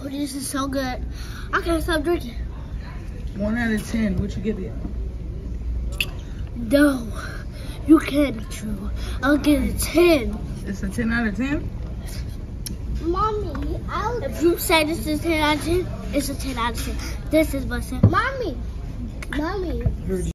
Oh, this is so good. I can't stop drinking. One out of ten. What you give it? No, you can't be true. I'll give it a 10. It's a ten out of ten. Mommy, I'll. If you say this is 10 out of 10, it's a 10 out of 10. This is my 10. Mommy, mommy.